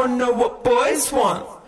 don't know what boys want.